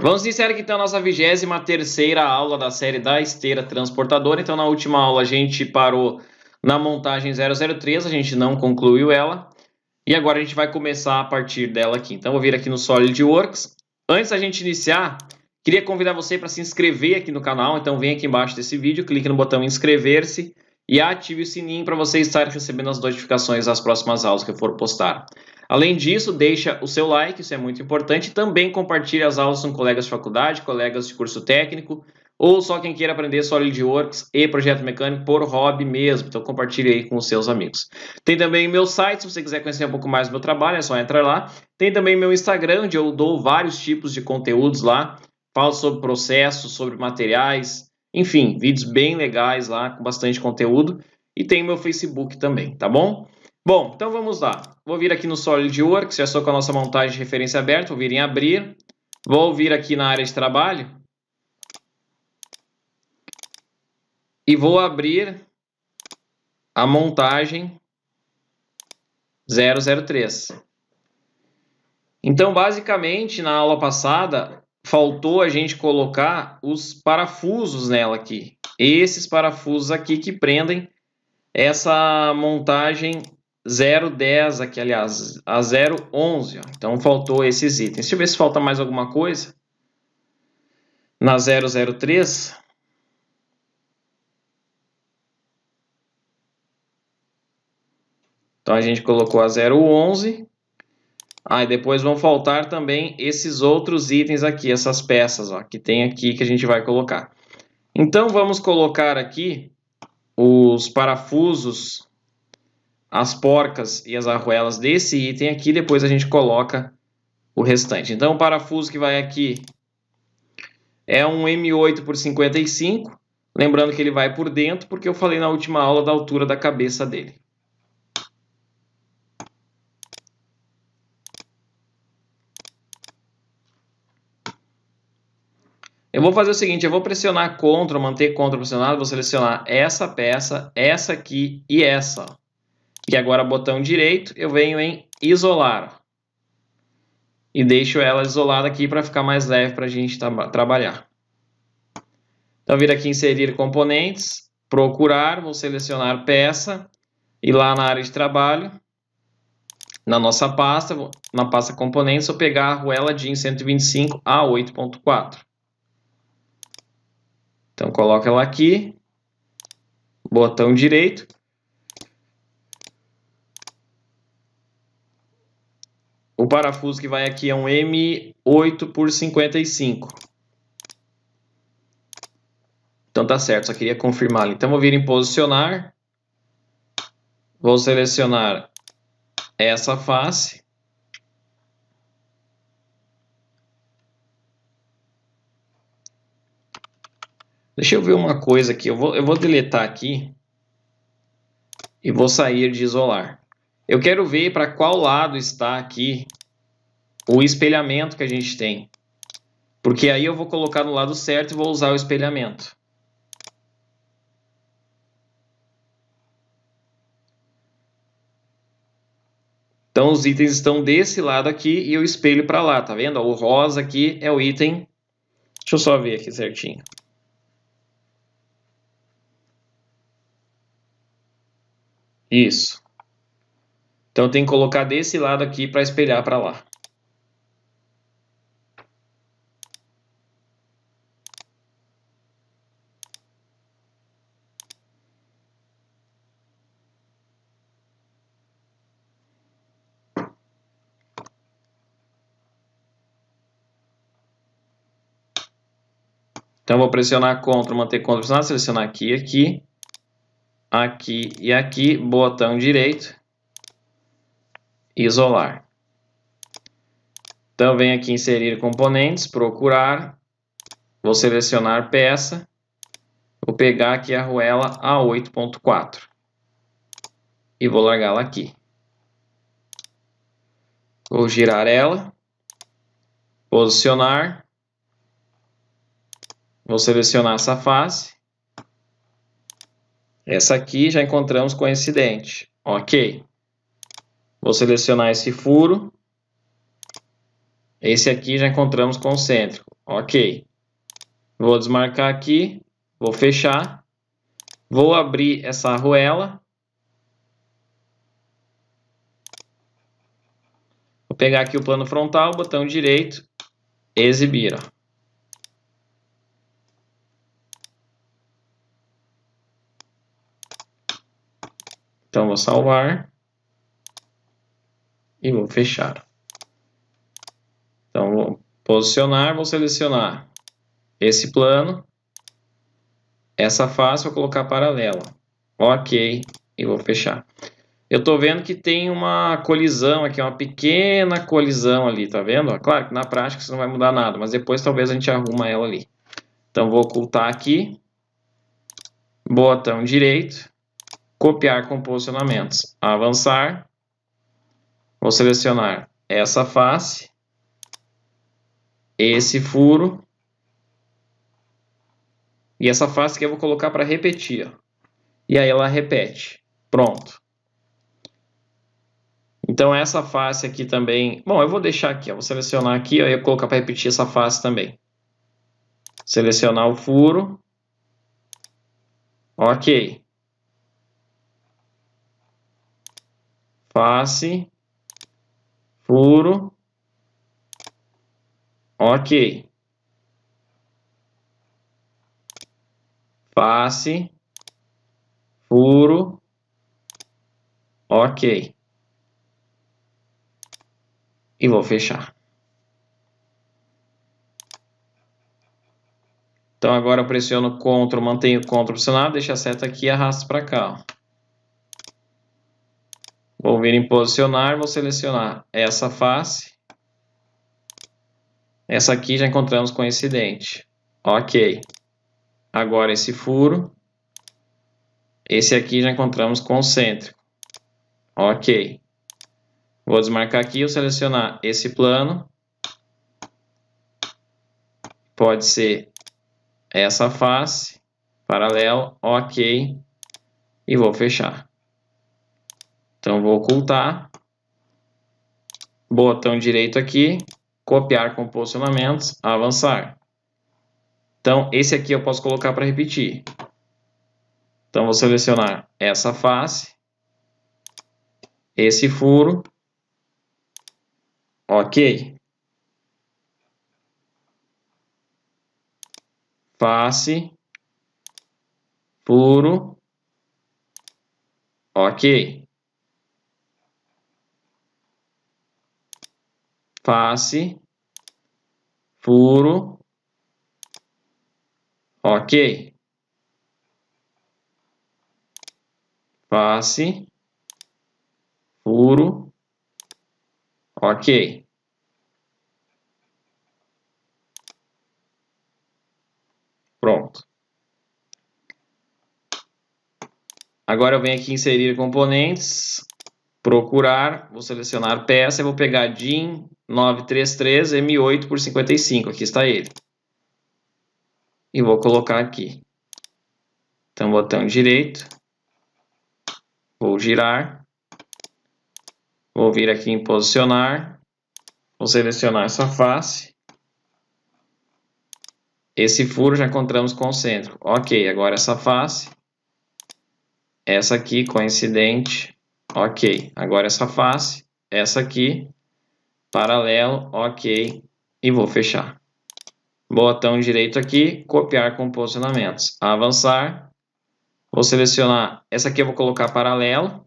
Vamos iniciar aqui então a nossa 23 terceira aula da série da esteira transportadora. Então na última aula a gente parou na montagem 003, a gente não concluiu ela. E agora a gente vai começar a partir dela aqui. Então vou vir aqui no SolidWorks. Antes da gente iniciar, queria convidar você para se inscrever aqui no canal. Então vem aqui embaixo desse vídeo, clique no botão inscrever-se e ative o sininho para você estar recebendo as notificações das próximas aulas que eu for postar. Além disso, deixa o seu like, isso é muito importante. Também compartilhe as aulas com colegas de faculdade, colegas de curso técnico, ou só quem queira aprender SolidWorks e projeto mecânico por hobby mesmo. Então compartilhe aí com os seus amigos. Tem também meu site, se você quiser conhecer um pouco mais do meu trabalho, é só entrar lá. Tem também meu Instagram, onde eu dou vários tipos de conteúdos lá. Falo sobre processos, sobre materiais, enfim, vídeos bem legais lá, com bastante conteúdo. E tem meu Facebook também, tá bom? Bom, então vamos lá. Vou vir aqui no SolidWorks, já estou com a nossa montagem de referência aberta, vou vir em abrir. Vou vir aqui na área de trabalho. E vou abrir a montagem 003. Então, basicamente, na aula passada, faltou a gente colocar os parafusos nela aqui. Esses parafusos aqui que prendem essa montagem 010 aqui, aliás, a 011. Ó. Então faltou esses itens. Deixa eu ver se falta mais alguma coisa. Na 003. Então a gente colocou a 011. Aí ah, depois vão faltar também esses outros itens aqui, essas peças ó, que tem aqui que a gente vai colocar. Então vamos colocar aqui os parafusos as porcas e as arruelas desse item aqui, depois a gente coloca o restante. Então, o parafuso que vai aqui é um M8 por 55, lembrando que ele vai por dentro, porque eu falei na última aula da altura da cabeça dele. Eu vou fazer o seguinte, eu vou pressionar CTRL, manter CTRL pressionado, vou selecionar essa peça, essa aqui e essa. E agora botão direito, eu venho em isolar. E deixo ela isolada aqui para ficar mais leve para a gente tra trabalhar. Então, vir aqui inserir componentes, procurar, vou selecionar peça, e lá na área de trabalho, na nossa pasta, na pasta componentes, vou pegar a arruela DIN 125 a 8.4. Então, coloca ela aqui, botão direito, O parafuso que vai aqui é um M8 por 55. Então tá certo, só queria confirmar. Então vou vir em posicionar. Vou selecionar essa face. Deixa eu ver uma coisa aqui. Eu vou, eu vou deletar aqui. E vou sair de isolar. Eu quero ver para qual lado está aqui o espelhamento que a gente tem. Porque aí eu vou colocar no lado certo e vou usar o espelhamento. Então os itens estão desse lado aqui e eu espelho para lá, tá vendo? O rosa aqui é o item. Deixa eu só ver aqui certinho. Isso. Então tem que colocar desse lado aqui para espelhar para lá. Então, vou pressionar CTRL, manter CTRL selecionar aqui, aqui, aqui e aqui, botão direito, isolar. Então, venho aqui inserir componentes, procurar, vou selecionar peça, vou pegar aqui a arruela a 8.4 e vou largá-la aqui. Vou girar ela, posicionar, vou selecionar essa face, essa aqui já encontramos coincidente, ok. Vou selecionar esse furo. Esse aqui já encontramos concêntrico. Ok. Vou desmarcar aqui, vou fechar. Vou abrir essa arruela. Vou pegar aqui o plano frontal, botão direito, exibir. Ó. Então, vou salvar e vou fechar. Então, vou posicionar, vou selecionar esse plano, essa face vou colocar paralela. Ok, e vou fechar. Eu estou vendo que tem uma colisão aqui, uma pequena colisão ali, tá vendo? Claro que na prática isso não vai mudar nada, mas depois talvez a gente arruma ela ali. Então vou ocultar aqui, botão direito, copiar com posicionamentos, avançar, vou selecionar essa face, esse furo, e essa face que eu vou colocar para repetir. Ó. E aí ela repete. Pronto. Então essa face aqui também... Bom, eu vou deixar aqui. Ó. Vou selecionar aqui ó, e colocar para repetir essa face também. Selecionar o furo. Ok. Face, furo, ok, face, furo, ok, e vou fechar. Então agora eu pressiono CTRL, mantenho CTRL pressionado, deixa a seta aqui e arrasto para cá. Ó. Vou vir em posicionar, vou selecionar essa face. Essa aqui já encontramos coincidente. Ok. Agora esse furo. Esse aqui já encontramos concêntrico. Ok. Vou desmarcar aqui, vou selecionar esse plano. Pode ser essa face, paralelo, ok. E vou fechar. Então, vou ocultar. Botão direito aqui, copiar com posicionamentos, avançar. Então, esse aqui eu posso colocar para repetir. Então, vou selecionar essa face, esse furo, ok. Face, furo, ok. Face, furo, ok. Face, furo, ok. Pronto. Agora eu venho aqui inserir componentes, procurar, vou selecionar peça e vou pegar DIN 933 M8 por 55, aqui está ele. E vou colocar aqui. Então, botão direito, vou girar, vou vir aqui em posicionar, vou selecionar essa face. Esse furo já encontramos concêntrico. Ok, agora essa face, essa aqui coincidente, ok. Agora essa face, essa aqui, paralelo, ok, e vou fechar. Botão direito aqui, copiar com posicionamentos. Avançar, vou selecionar, essa aqui eu vou colocar paralelo,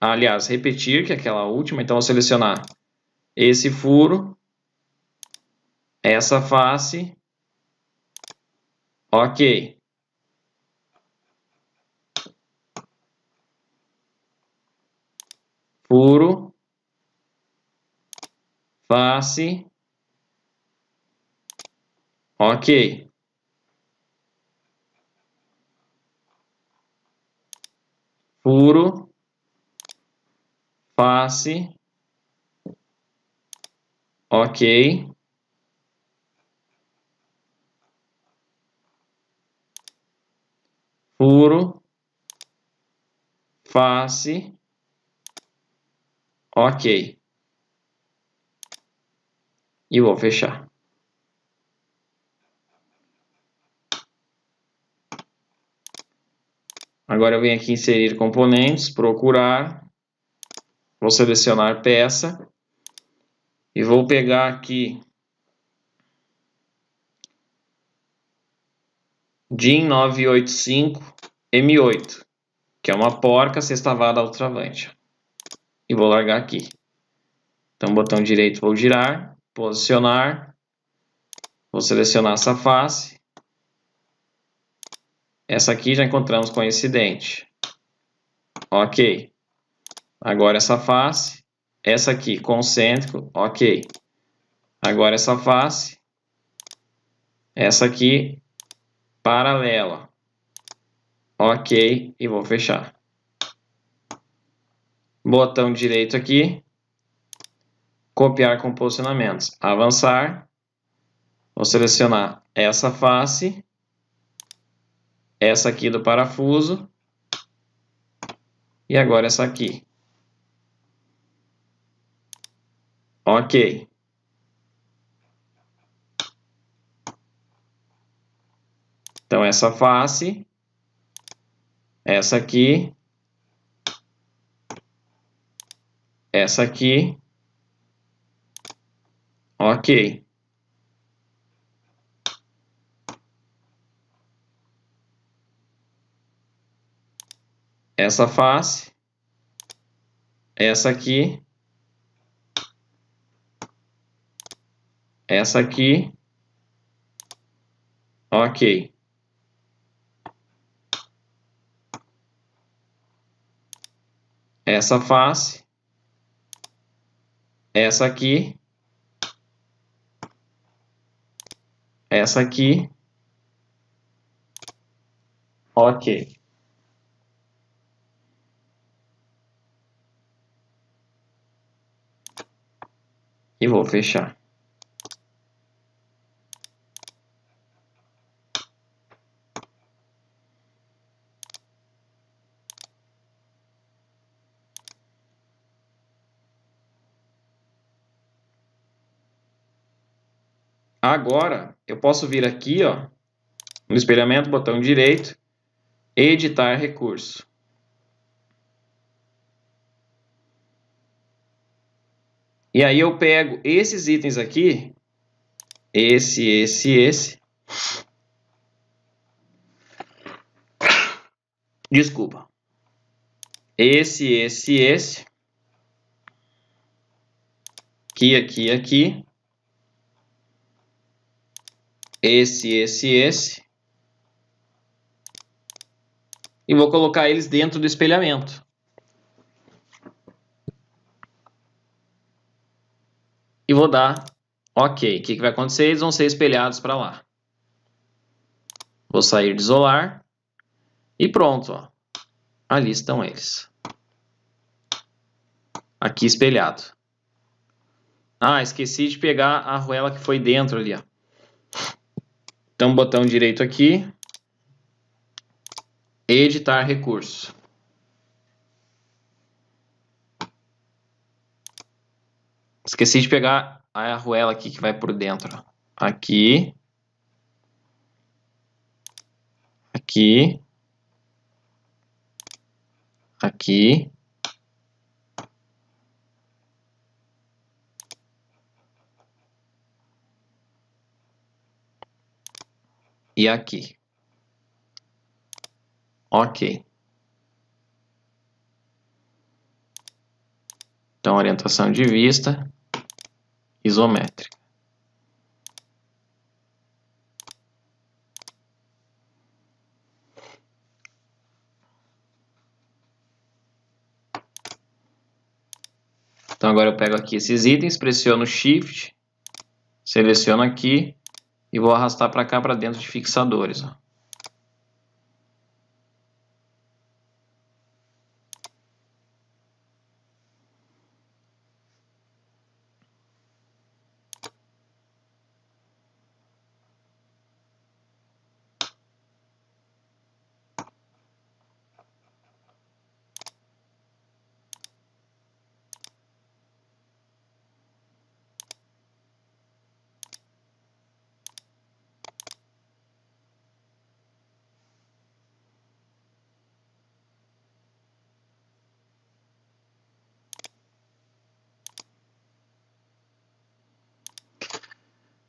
aliás, repetir, que é aquela última, então vou selecionar esse furo, essa face, ok. Furo, face, ok. Furo, face, ok. Furo, face, Ok. E vou fechar. Agora eu venho aqui inserir componentes, procurar, vou selecionar peça e vou pegar aqui DIN 985 M8, que é uma porca sextavada ultravante. E vou largar aqui. Então, botão direito vou girar, posicionar, vou selecionar essa face. Essa aqui já encontramos coincidente. Ok. Agora essa face, essa aqui concêntrico, ok. Agora essa face, essa aqui paralela. Ok, e vou fechar. Botão direito aqui, copiar com posicionamentos, avançar, vou selecionar essa face, essa aqui do parafuso, e agora essa aqui. Ok. Então, essa face, essa aqui, essa aqui, ok. Essa face, essa aqui, essa aqui, ok. essa face, essa aqui, essa aqui, ok. E vou fechar. Agora, eu posso vir aqui, ó, no espelhamento, botão direito, editar recurso. E aí eu pego esses itens aqui, esse, esse, esse. Desculpa. Esse, esse, esse. Aqui, aqui, aqui esse, esse, esse. E vou colocar eles dentro do espelhamento. E vou dar OK. O que, que vai acontecer? Eles vão ser espelhados para lá. Vou sair de isolar. E pronto. Ó. Ali estão eles. Aqui espelhado. Ah, esqueci de pegar a arruela que foi dentro ali. Ó. Então, botão direito aqui, editar recurso. Esqueci de pegar a arruela aqui que vai por dentro. Aqui. Aqui. Aqui. E aqui. Ok. Então, orientação de vista isométrica. Então, agora eu pego aqui esses itens, pressiono Shift, seleciono aqui, e vou arrastar para cá para dentro de fixadores. Ó.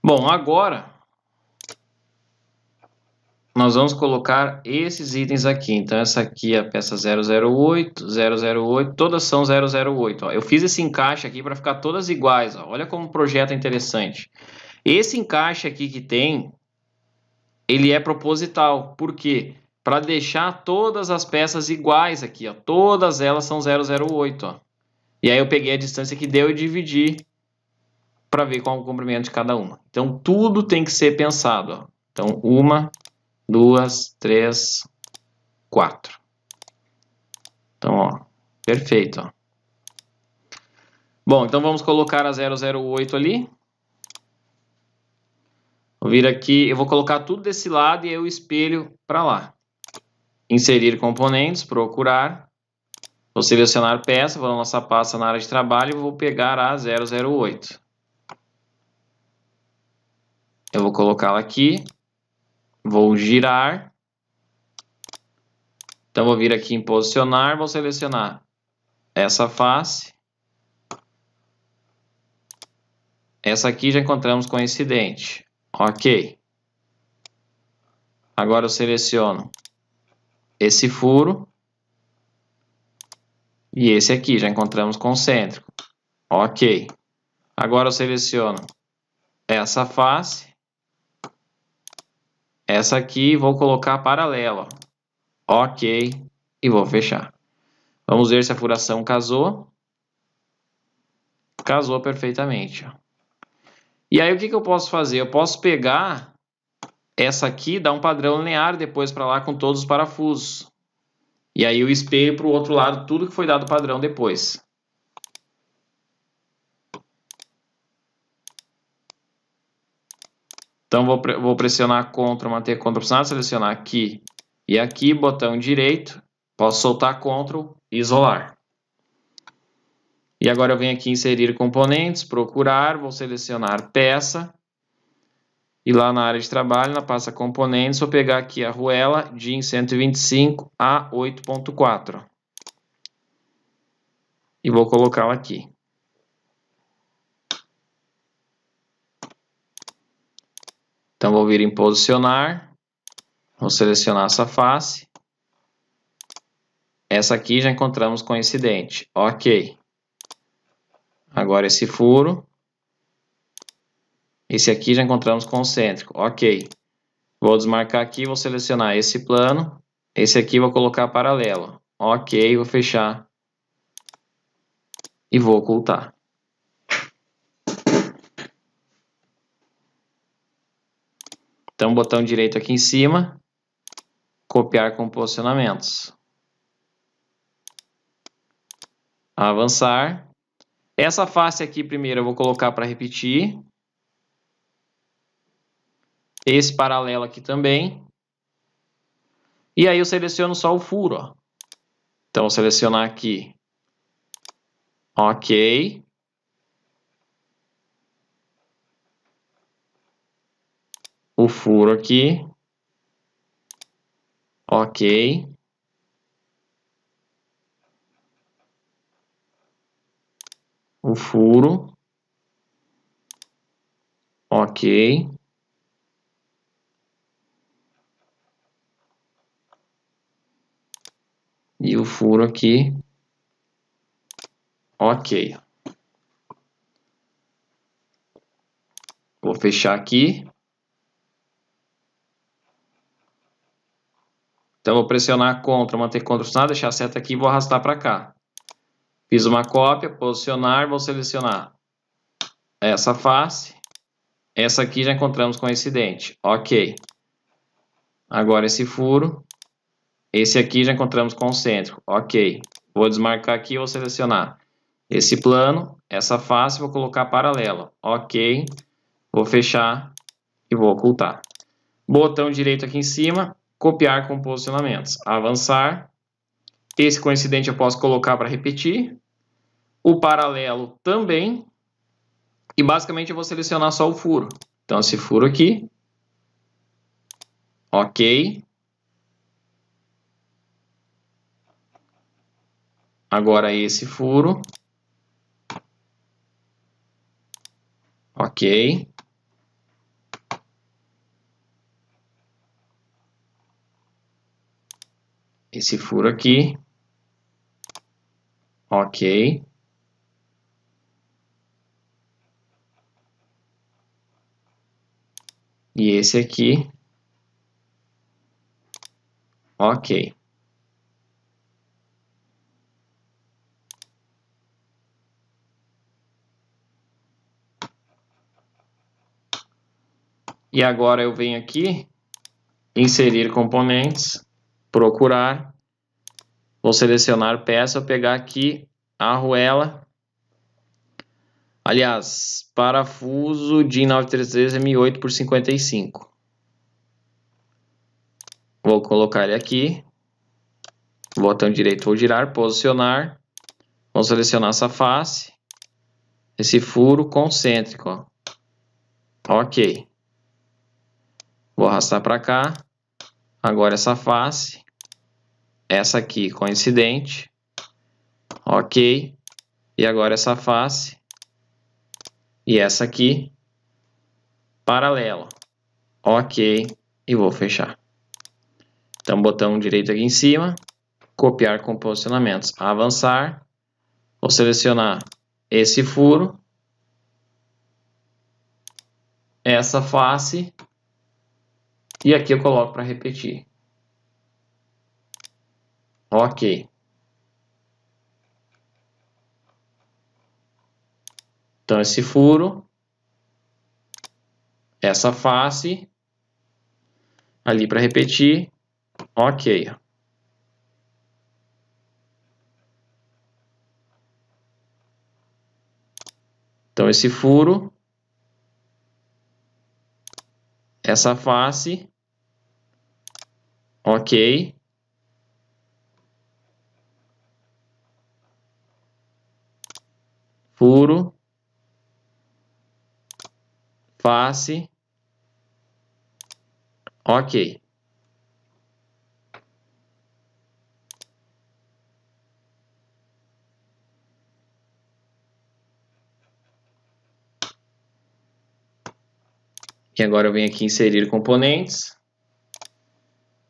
Bom, agora nós vamos colocar esses itens aqui. Então, essa aqui é a peça 008, 008, todas são 008. Ó. Eu fiz esse encaixe aqui para ficar todas iguais. Ó. Olha como o projeto é interessante. Esse encaixe aqui que tem, ele é proposital. Por quê? Para deixar todas as peças iguais aqui. Ó. Todas elas são 008. Ó. E aí eu peguei a distância que deu e dividi para ver qual é o comprimento de cada uma. Então, tudo tem que ser pensado. Ó. Então, uma, duas, três, quatro. Então, ó, perfeito. Ó. Bom, então vamos colocar a 008 ali. Vou vir aqui, eu vou colocar tudo desse lado e eu espelho para lá. Inserir componentes, procurar. Vou selecionar peça, vou na nossa pasta na área de trabalho e vou pegar a 008. Eu vou colocá-la aqui. Vou girar. Então, vou vir aqui em posicionar, vou selecionar essa face. Essa aqui já encontramos coincidente. Ok. Agora eu seleciono esse furo. E esse aqui, já encontramos concêntrico. Ok. Agora eu seleciono essa face. Essa aqui vou colocar paralela. Ok. E vou fechar. Vamos ver se a furação casou. Casou perfeitamente. E aí o que, que eu posso fazer? Eu posso pegar essa aqui, dar um padrão linear depois para lá com todos os parafusos. E aí eu espelho para o outro lado tudo que foi dado padrão depois. Então, vou, vou pressionar CTRL, manter CTRL pressionado, selecionar aqui e aqui, botão direito, posso soltar CTRL e isolar. E agora eu venho aqui inserir componentes, procurar, vou selecionar peça, e lá na área de trabalho, na pasta componentes, vou pegar aqui a arruela DIN 125 a 8.4 e vou colocá-la aqui. Então, vou vir em posicionar, vou selecionar essa face. Essa aqui já encontramos coincidente. Ok. Agora esse furo. Esse aqui já encontramos concêntrico. Ok. Vou desmarcar aqui, vou selecionar esse plano. Esse aqui vou colocar paralelo. Ok, vou fechar. E vou ocultar. Então, botão direito aqui em cima, copiar com posicionamentos. Avançar. Essa face aqui primeiro eu vou colocar para repetir. Esse paralelo aqui também. E aí eu seleciono só o furo. Ó. Então, vou selecionar aqui. Ok. O furo aqui. Ok. O furo. Ok. E o furo aqui. Ok. Vou fechar aqui. Então, vou pressionar CTRL, manter pressionado, deixar a seta aqui e vou arrastar para cá. Fiz uma cópia, posicionar, vou selecionar essa face. Essa aqui já encontramos coincidente. Ok. Agora esse furo. Esse aqui já encontramos concêntrico. Ok. Vou desmarcar aqui e vou selecionar esse plano, essa face, vou colocar paralelo. Ok. Vou fechar e vou ocultar. Botão direito aqui em cima, copiar com posicionamentos, avançar. Esse coincidente eu posso colocar para repetir. O paralelo também. E basicamente eu vou selecionar só o furo. Então esse furo aqui. Ok. Agora esse furo. Ok. Esse furo aqui. Ok. E esse aqui. Ok. E agora eu venho aqui, inserir componentes, procurar, vou selecionar peça, vou pegar aqui a arruela, aliás, parafuso de 933 M8 por 55. Vou colocar ele aqui, botão direito vou girar, posicionar, vou selecionar essa face, esse furo concêntrico, ó. ok. Vou arrastar para cá. Agora essa face. Essa aqui coincidente. Ok. E agora essa face. E essa aqui paralela. Ok. E vou fechar. Então, botão direito aqui em cima. Copiar com posicionamentos. Avançar. Vou selecionar esse furo. Essa face e aqui eu coloco para repetir. Ok. Então, esse furo, essa face, ali para repetir, ok. Então, esse furo, essa face, ok. Furo, face, ok. E agora eu venho aqui inserir componentes,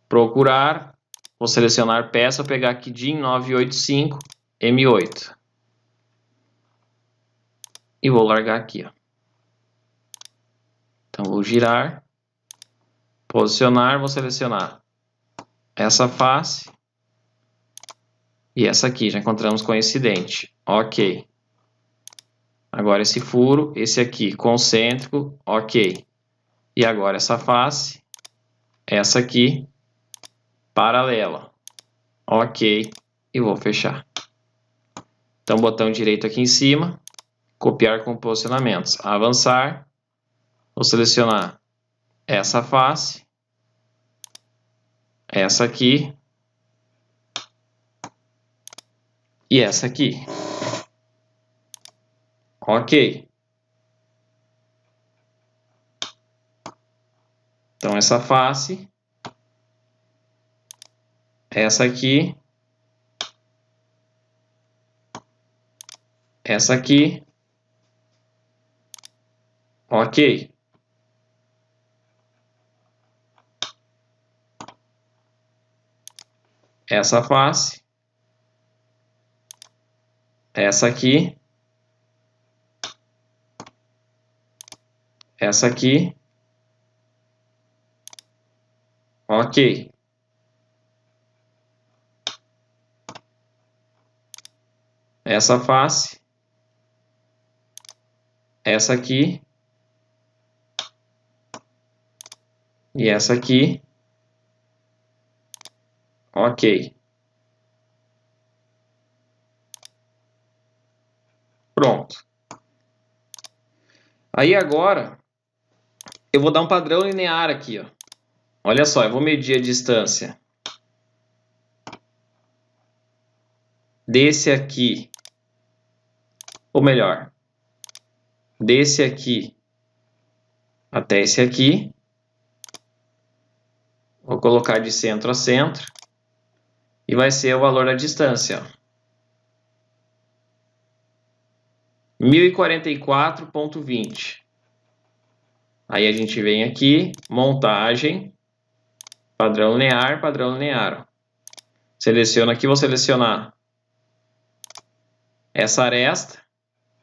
procurar, vou selecionar peça, pegar aqui DIN 985 M8 e vou largar aqui. Ó. Então vou girar, posicionar, vou selecionar essa face e essa aqui, já encontramos coincidente. Ok. Agora esse furo, esse aqui concêntrico, ok. E agora essa face, essa aqui, paralela. Ok, e vou fechar. Então, botão direito aqui em cima, copiar com posicionamentos. Avançar, vou selecionar essa face, essa aqui e essa aqui. Ok. Essa face, essa aqui, essa aqui, ok. Essa face, essa aqui, essa aqui, Ok. Essa face. Essa aqui. E essa aqui. Ok. Pronto. Aí agora, eu vou dar um padrão linear aqui, ó. Olha só, eu vou medir a distância desse aqui, ou melhor, desse aqui até esse aqui. Vou colocar de centro a centro e vai ser o valor da distância. 1044.20. Aí a gente vem aqui, montagem, Padrão linear, padrão linear. Seleciono aqui, vou selecionar essa aresta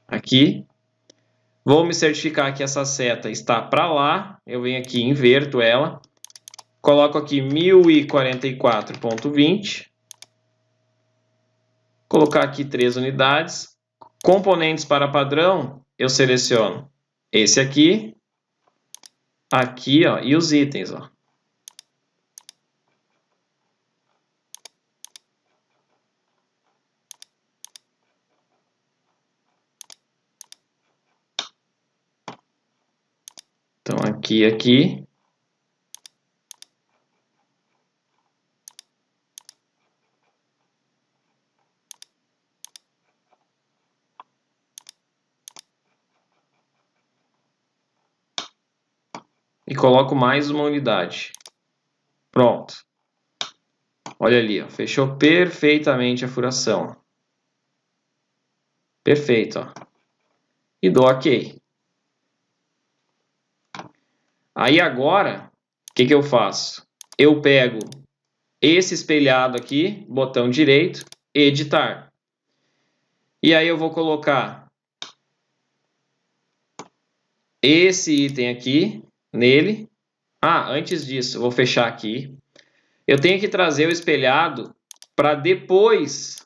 aqui. Vou me certificar que essa seta está para lá. Eu venho aqui, inverto ela. Coloco aqui 1044.20. Colocar aqui três unidades. Componentes para padrão, eu seleciono esse aqui, aqui, ó, e os itens, ó. Então, aqui, aqui. E coloco mais uma unidade. Pronto. Olha ali, ó, fechou perfeitamente a furação. Perfeito. Ó. E dou OK. Aí agora, o que, que eu faço? Eu pego esse espelhado aqui, botão direito, editar. E aí eu vou colocar esse item aqui nele. Ah, antes disso, vou fechar aqui. Eu tenho que trazer o espelhado para depois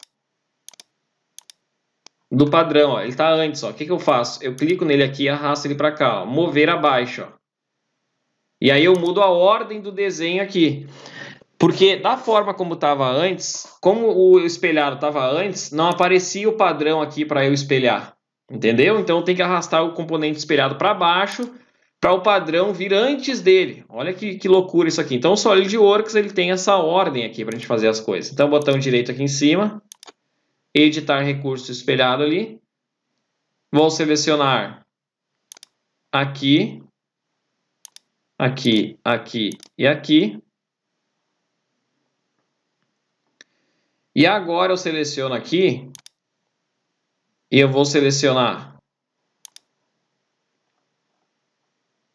do padrão. Ó. Ele está antes. Ó. O que, que eu faço? Eu clico nele aqui e arrasto ele para cá. Ó. Mover abaixo. Ó. E aí eu mudo a ordem do desenho aqui. Porque da forma como estava antes, como o espelhado estava antes, não aparecia o padrão aqui para eu espelhar. Entendeu? Então tem que arrastar o componente espelhado para baixo para o padrão vir antes dele. Olha que, que loucura isso aqui. Então o SolidWorks ele tem essa ordem aqui para a gente fazer as coisas. Então botão direito aqui em cima, editar recurso espelhado ali. Vou selecionar aqui aqui, aqui e aqui. E agora eu seleciono aqui e eu vou selecionar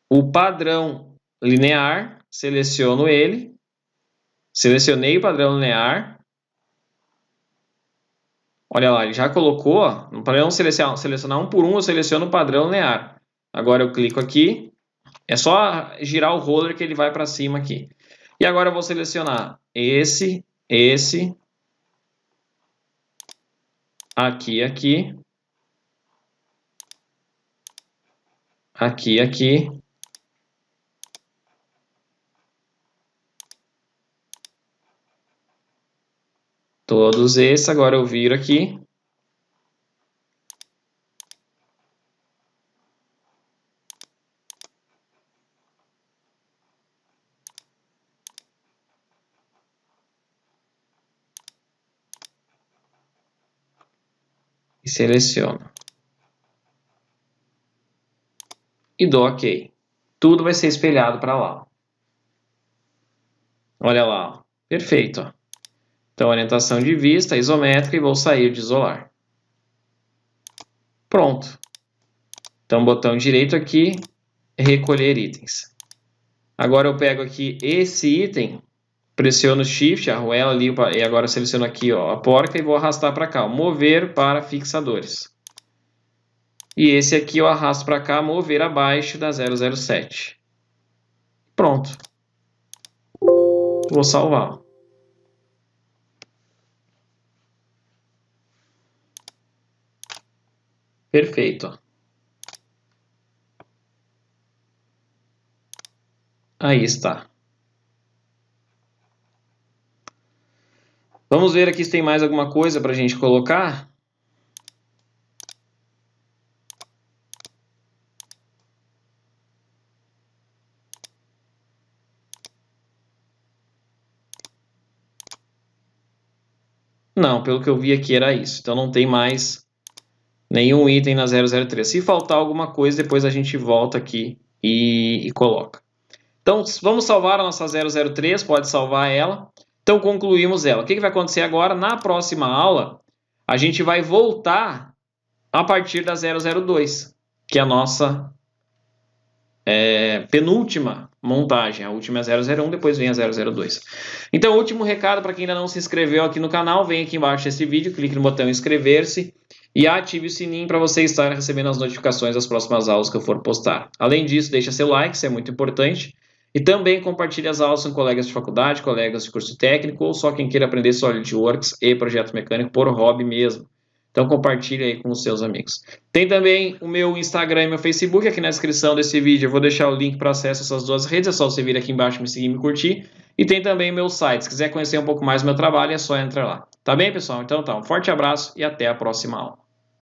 o padrão linear, seleciono ele, selecionei o padrão linear. Olha lá, ele já colocou, para não selecionar, selecionar um por um, eu seleciono o padrão linear. Agora eu clico aqui, é só girar o roller que ele vai para cima aqui. E agora eu vou selecionar esse, esse, aqui, aqui, aqui, aqui, todos esses. Agora eu viro aqui seleciono. E dou OK. Tudo vai ser espelhado para lá. Olha lá, perfeito. Então, orientação de vista, isométrica e vou sair de isolar. Pronto. Então, botão direito aqui, recolher itens. Agora eu pego aqui esse item pressiono Shift, arruela ali, e agora seleciono aqui ó, a porca e vou arrastar para cá. Ó, mover para fixadores. E esse aqui eu arrasto para cá, mover abaixo da 007. Pronto. Vou salvar. Perfeito. Aí está. Vamos ver aqui se tem mais alguma coisa para a gente colocar. Não, pelo que eu vi aqui era isso. Então não tem mais nenhum item na 003. Se faltar alguma coisa, depois a gente volta aqui e, e coloca. Então vamos salvar a nossa 003, pode salvar ela. Então concluímos ela. O que, vai acontecer agora? Na próxima aula, a gente vai voltar a partir da 002, que é a nossa é, penúltima montagem. A última é 001, depois vem a 002. Então, último recado para quem ainda não se inscreveu aqui no canal, vem aqui embaixo desse vídeo, clique no botão inscrever-se e ative o sininho para você estar recebendo as notificações das próximas aulas que eu for postar. Além disso, deixa seu like, isso é muito importante. E também compartilhe as aulas com colegas de faculdade, colegas de curso técnico ou só quem queira aprender SolidWorks e projeto mecânico por hobby mesmo. Então compartilhe aí com os seus amigos. Tem também o meu Instagram e meu Facebook aqui na descrição desse vídeo. Eu vou deixar o link para acesso a essas duas redes. É só você vir aqui embaixo me seguir e me curtir. E tem também meu site. Se quiser conhecer um pouco mais do meu trabalho, é só entrar lá. Tá bem, pessoal? Então tá. Um forte abraço e até a próxima aula.